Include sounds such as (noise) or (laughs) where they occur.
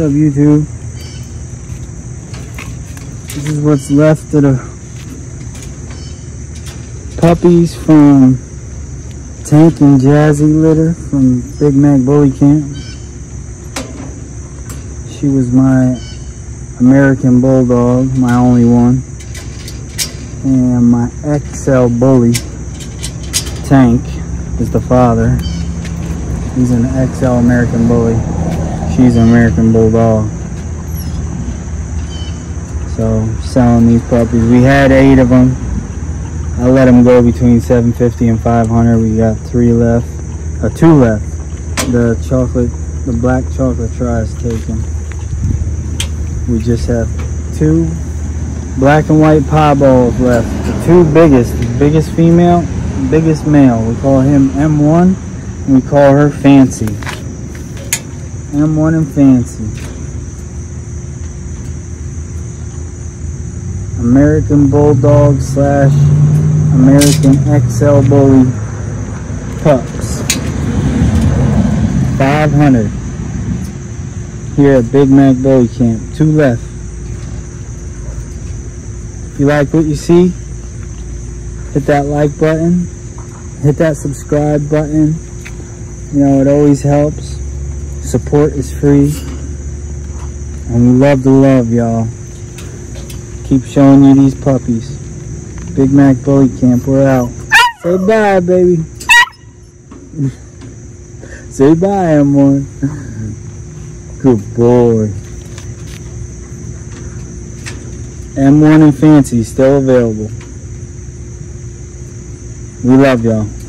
up, YouTube? This is what's left of the puppies from Tank and Jazzy litter from Big Mack Bully Kamp. She was my American Bulldog, my only one. And my XL Bully, Tank, is the father. He's an XL American Bully. She's an American Bulldog. So, selling these puppies. We had eight of them. I let them go between 750 and 500. We got three left. Uh, two left. The chocolate, the black chocolate tri is taken. We just have two black and white pieballs left. The two biggest, the biggest female, biggest male. We call him M1 and we call her Fancy. M1 and Fancy. American Bulldog slash American XL Bully pups. 500 here at Big Mack Bully Kamp. Two left. If you like what you see, hit that like button. Hit that subscribe button. You know, it always helps. Support is free. And we love to love, y'all. Keep showing you these puppies. Big Mack Bully Kamp, we're out. Say bye, baby. (laughs) Say bye, M1. Good boy. M1 and Fancy still available. We love y'all.